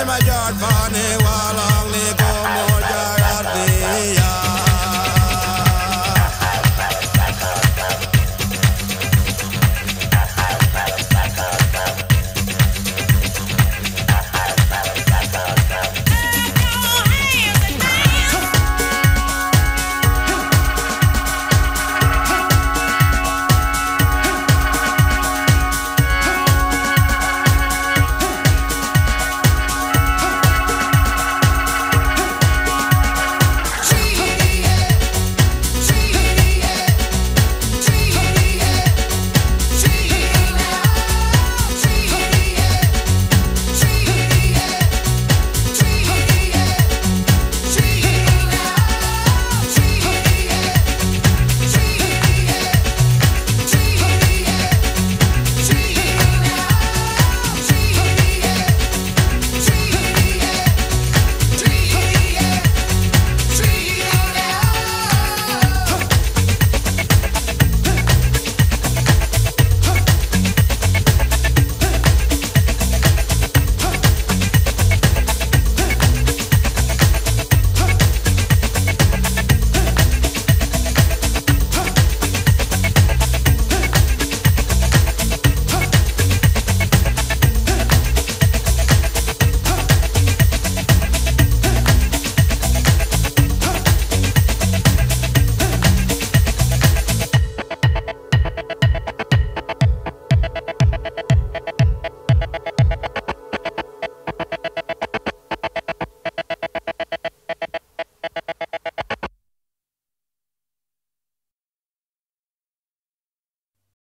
In my yard, funny wall